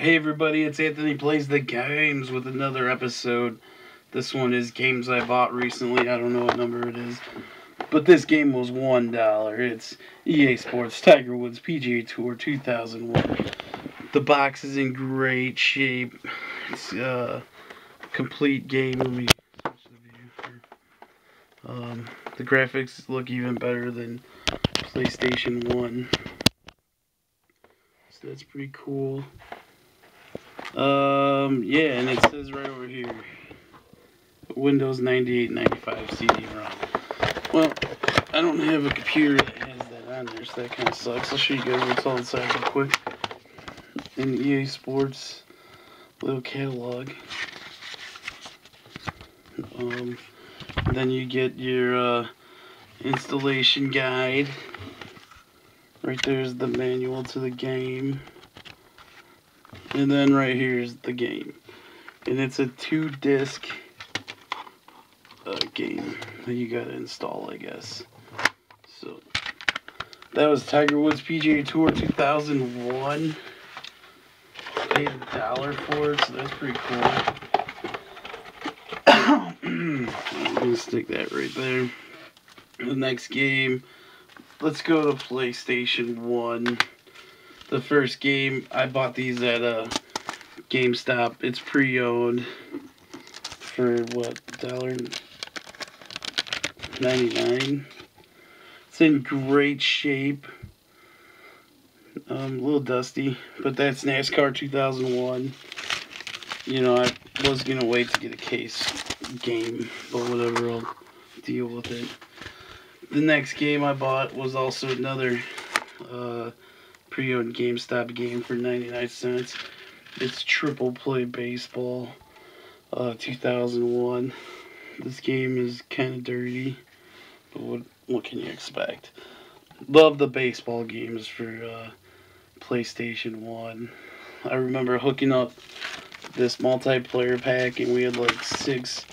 Hey everybody, it's Anthony Plays the Games with another episode. This one is games I bought recently. I don't know what number it is. But this game was $1. It's EA Sports Tiger Woods PGA Tour 2001. The box is in great shape. It's a complete game. Let me. Um, the graphics look even better than PlayStation 1. So that's pretty cool. Um, yeah, and it says right over here, Windows 98, 95 CD-ROM. Well, I don't have a computer that has that on there, so that kind of sucks. I'll show you guys what's all inside real quick. In EA Sports little catalog. Um, then you get your uh, installation guide. Right there's the manual to the game. And then right here is the game. And it's a two disc uh, game that you gotta install, I guess. So that was Tiger Woods PGA Tour 2001. Paid a dollar for it, so that's pretty cool. I'm gonna stick that right there. The next game, let's go to PlayStation 1 the first game. I bought these at uh, GameStop. It's pre-owned for what dollar ninety nine. It's in great shape. Um, a little dusty, but that's NASCAR 2001. You know, I was gonna wait to get a case game, but whatever, I'll deal with it. The next game I bought was also another uh, pre-owned GameStop game for 99 cents. It's Triple Play Baseball uh, 2001. This game is kind of dirty, but what, what can you expect? Love the baseball games for uh, PlayStation 1. I remember hooking up this multiplayer pack and we had like six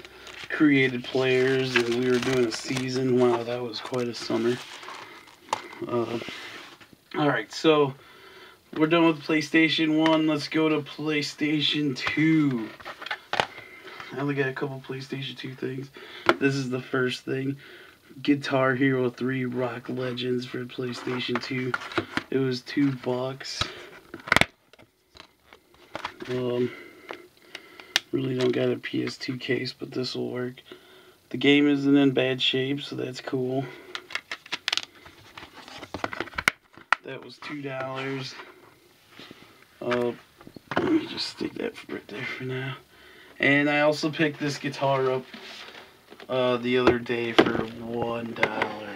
created players and we were doing a season. Wow, that was quite a summer. Uh, Alright, so we're done with PlayStation 1. Let's go to PlayStation 2. I only got a couple PlayStation 2 things. This is the first thing. Guitar Hero 3 Rock Legends for PlayStation 2. It was two bucks. Um, really don't got a PS2 case, but this will work. The game isn't in bad shape, so that's cool. That was two dollars. Uh, let me just stick that right there for now. And I also picked this guitar up uh, the other day for one dollar.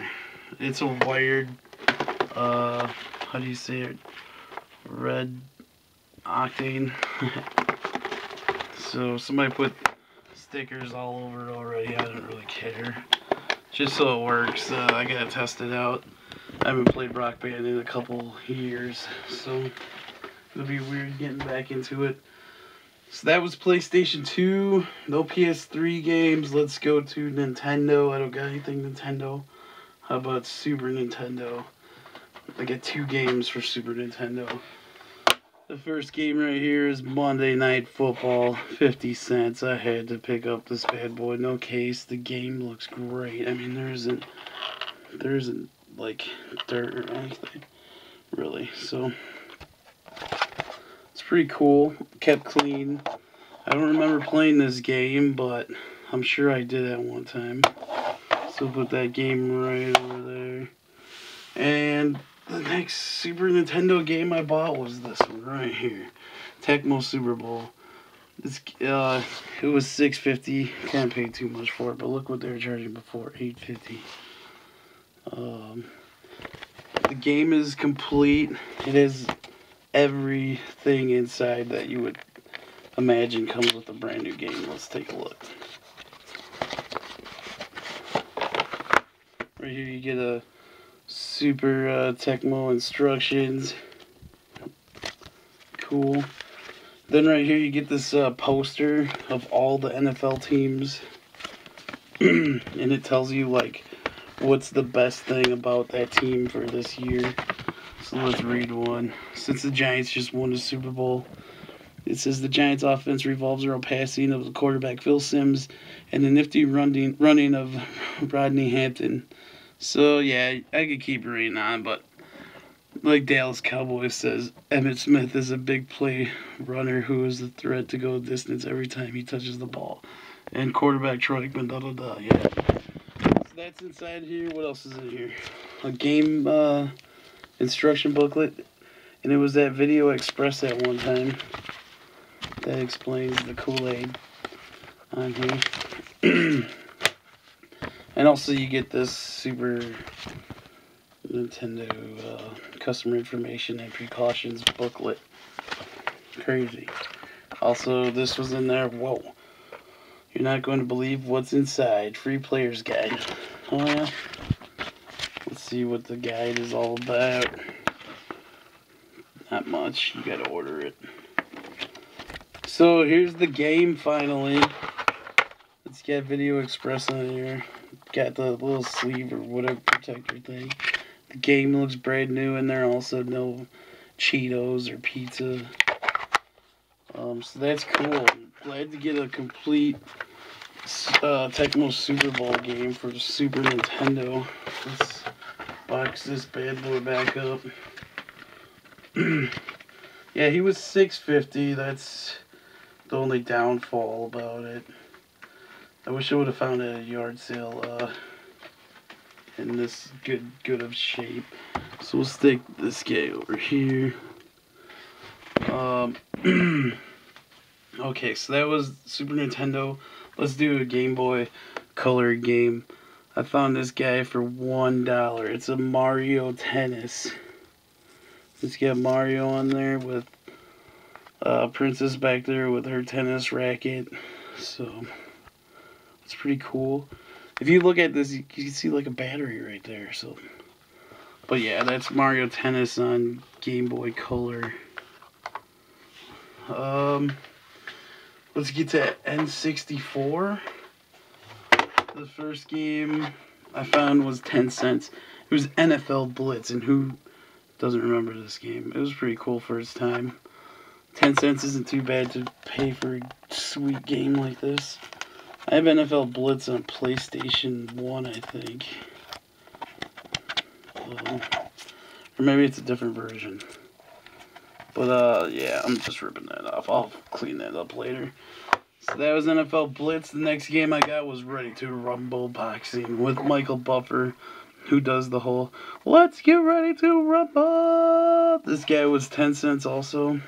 It's a wired, uh, how do you say it? Red octane. so somebody put stickers all over it already. I don't really care. Just so it works. Uh, I gotta test it out. I haven't played Rock Band in a couple years, so it'll be weird getting back into it. So that was PlayStation 2. No PS3 games. Let's go to Nintendo. I don't got anything Nintendo. How about Super Nintendo? I get two games for Super Nintendo. The first game right here is Monday Night Football. 50 cents. I had to pick up this bad boy. No case. The game looks great. I mean, there isn't... There isn't like dirt or anything, really. So it's pretty cool. Kept clean. I don't remember playing this game, but I'm sure I did at one time. So put that game right over there. And the next Super Nintendo game I bought was this one right here. Tecmo Super Bowl. This uh, it was 650. Can't pay too much for it, but look what they were charging before, 850. Um, the game is complete. It is everything inside that you would imagine comes with a brand new game. Let's take a look. Right here you get a super uh, Tecmo instructions. Cool. Then right here you get this uh, poster of all the NFL teams. and it tells you like what's the best thing about that team for this year. So let's read one. Since the Giants just won the Super Bowl, It says the Giants' offense revolves around passing of the quarterback Phil Simms and the nifty running running of Rodney Hampton. So yeah, I could keep reading on, but like Dallas Cowboys says, Emmitt Smith is a big play runner who is a threat to go distance every time he touches the ball. And quarterback Troy da. Yeah. Inside here. What else is in here? A game uh, instruction booklet, and it was that Video Express at one time. That explains the Kool Aid on here. and also, you get this super Nintendo uh, customer information and precautions booklet. Crazy. Also, this was in there. Whoa. You're not going to believe what's inside. Free player's guide. Yeah. Let's see what the guide is all about. Not much. You gotta order it. So here's the game finally. Let's get Video Express on here. Got the little sleeve or whatever protector thing. The game looks brand new and there also no Cheetos or pizza. Um, so that's cool. Glad to get a complete uh, Tecmo Super Bowl game for Super Nintendo. Let's box this bad boy back up. yeah, he was 650. That's the only downfall about it. I wish I would have found a yard sale. Uh, in this good good of shape. So we'll stick this guy over here. Um, okay, so that was Super Nintendo. Let's do a Game Boy Color game. I found this guy for one dollar. It's a Mario Tennis. Let's get Mario on there with uh, Princess back there with her tennis racket. So it's pretty cool. If you look at this, you can see like a battery right there. So, but yeah, that's Mario Tennis on Game Boy Color. Um, let's get to N64. The first game I found was 10 cents. It was NFL Blitz, and who doesn't remember this game? It was pretty cool for its time. 10 cents isn't too bad to pay for a sweet game like this. I have NFL Blitz on PlayStation 1, I think. Or maybe it's a different version. But, uh, yeah, I'm just ripping that off. I'll clean that up later. So that was NFL Blitz. The next game I got was Ready to Rumble Boxing with Michael Buffer, who does the whole Let's get ready to rumble. This guy was 10 cents also.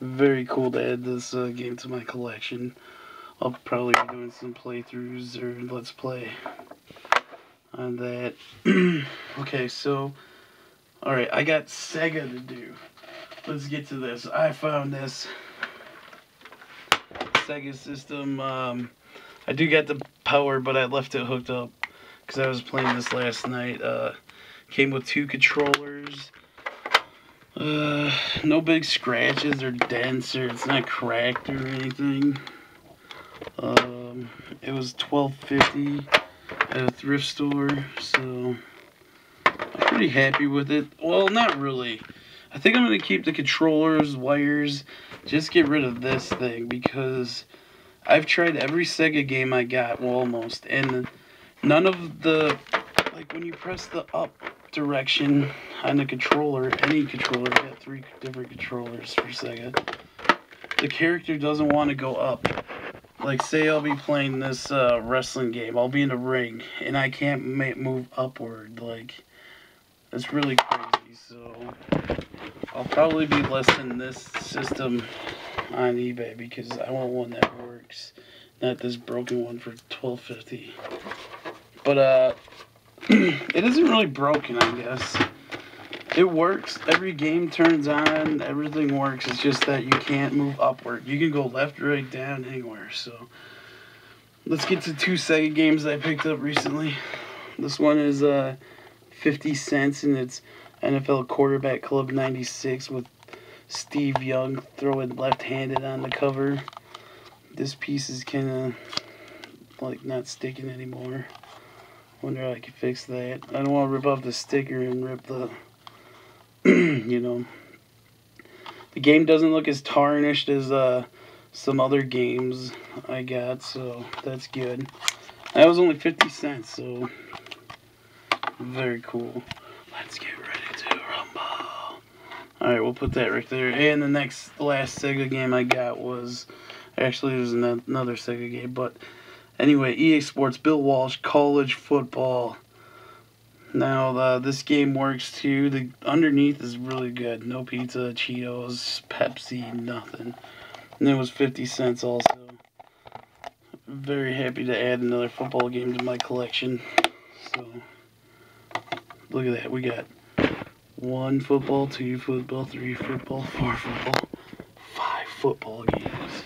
Very cool to add this uh, game to my collection. I'll probably be doing some playthroughs or let's play on that. okay, so, alright, I got Sega to do. Let's get to this. I found this Sega system. Um, I do get the power, but I left it hooked up because I was playing this last night. Uh, came with two controllers. Uh, no big scratches or dents or it's not cracked or anything. Um, it was twelve fifty at a thrift store, so I'm pretty happy with it. Well, not really. I think I'm gonna keep the controllers, wires, just get rid of this thing because I've tried every Sega game I got, well, almost, and none of the like when you press the up direction on the controller, any controller, I got three different controllers for Sega. The character doesn't want to go up like say I'll be playing this uh, wrestling game, I'll be in a ring and I can't move upward. Like it's really crazy. So I'll probably be listing this system on eBay because I want one that works, not this broken one for twelve fifty. But uh, it isn't really broken, I guess. It works. Every game turns on. Everything works. It's just that you can't move upward. You can go left, right, down, anywhere. So let's get to two Sega games I picked up recently. This one is uh, 50 cents and it's NFL Quarterback Club 96 with Steve Young throwing left-handed on the cover. This piece is kind of like not sticking anymore. Wonder how I can fix that. I don't want to rip off the sticker and rip the you know. The game doesn't look as tarnished as uh, some other games I got, so that's good. That was only 50 cents, so very cool. Let's get ready. Alright, we'll put that right there. And the next, the last Sega game I got was, actually there's another Sega game, but anyway, EA Sports, Bill Walsh, College Football. Now, uh, this game works too. The underneath is really good. No pizza, Cheetos, Pepsi, nothing. And it was 50 cents also. Very happy to add another football game to my collection. So, look at that. We got one football, two football, three football, four football, five football games.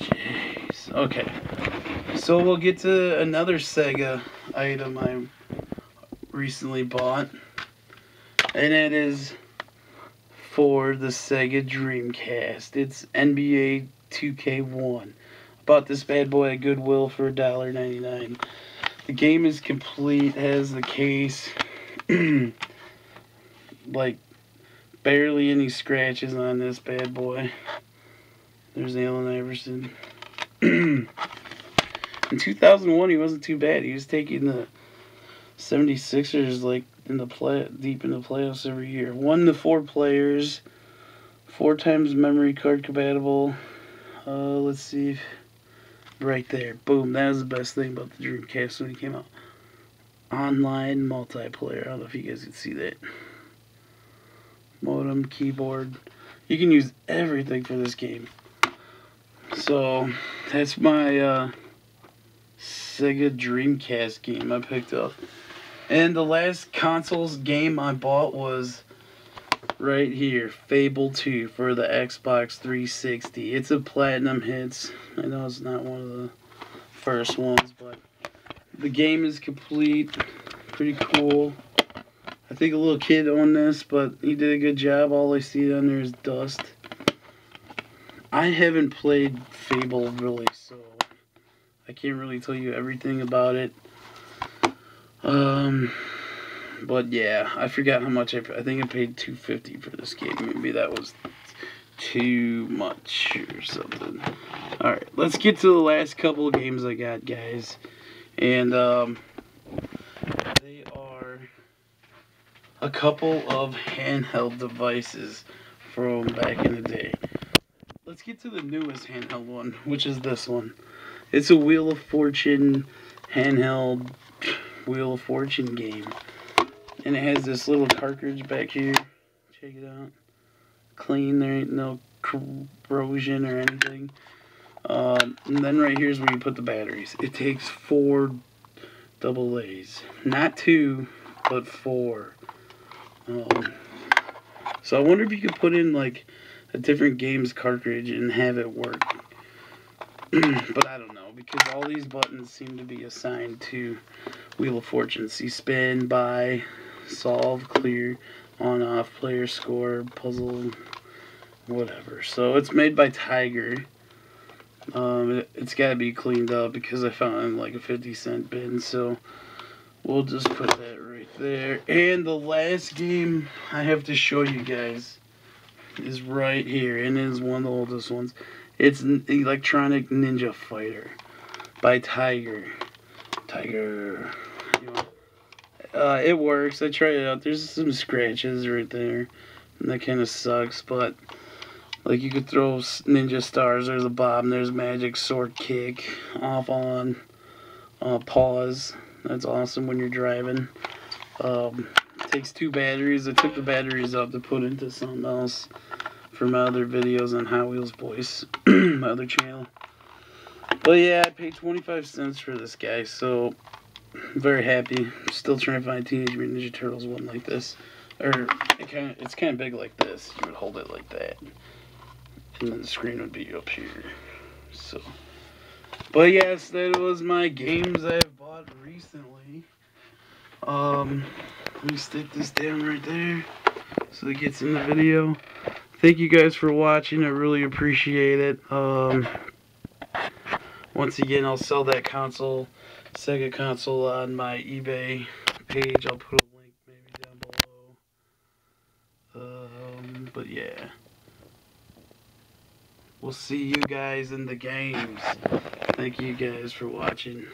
Jeez. Okay. So we'll get to another Sega item I recently bought. And it is for the Sega Dreamcast. It's NBA 2K1. Bought this bad boy at Goodwill for $1.99. The game is complete, has the case, like, barely any scratches on this bad boy. There's Allen Iverson. In 2001, he wasn't too bad. He was taking the 76ers, like, in the play deep in the playoffs every year. One to four players, four times memory card compatible. Uh, let's see, right there, boom. That was the best thing about the Dreamcast when it came out. Online multiplayer. I don't know if you guys can see that. Modem, keyboard. You can use everything for this game. So that's my uh, Sega Dreamcast game I picked up. And the last consoles game I bought was right here, Fable 2 for the Xbox 360. It's a platinum hits. I know it's not one of the first ones, but the game is complete. Pretty cool. I think a little kid owned this, but he did a good job. All I see on there is dust. I haven't played Fable really, so I can't really tell you everything about it. Um, but yeah, I forgot how much I. I think I paid two fifty for this game. Maybe that was too much or something. All right, let's get to the last couple of games I got, guys, and um, they are a couple of handheld devices from back in the day. Let's get to the newest handheld one, which is this one. It's a Wheel of Fortune handheld Wheel of Fortune game. And it has this little cartridge back here. Check it out. Clean, there ain't no corrosion or anything. Um, and then right here is where you put the batteries. It takes four double A's. Not two, but four. Um, so I wonder if you could put in like a different games cartridge and have it work. but I don't know because all these buttons seem to be assigned to Wheel of Fortune. See spin, buy, solve, clear, on, off, player score, puzzle, whatever. So it's made by Tiger. Um, it, has got to be cleaned up because I found like a 50 cent bin. So we'll just put that right there. And the last game I have to show you guys is right here. And it is one of the oldest ones. It's Electronic Ninja Fighter by Tiger. Tiger. You know, uh, it works. I tried it out. There's some scratches right there. And that kind of sucks, but like you could throw ninja stars. There's a bomb. There's magic sword kick. Off on. Uh, pause. That's awesome when you're driving. Um, takes two batteries. I took the batteries up to put into something else for my other videos on Hot Wheels Voice, my other channel. But yeah, I paid 25 cents for this guy, so I'm very happy. Still trying to find Teenage Mutant Ninja Turtles one like this. Or it kind of, it's kind of big like this. You would hold it like that. And then the screen would be up here. So, but yes, that was my games I've recently. Um, let me stick this down right there so it gets in the video. Thank you guys for watching. I really appreciate it. Um, once again, I'll sell that console, Sega console, on my eBay page. I'll put a link maybe down below. Um, but yeah. we'll see you guys in the games. Thank you guys for watching.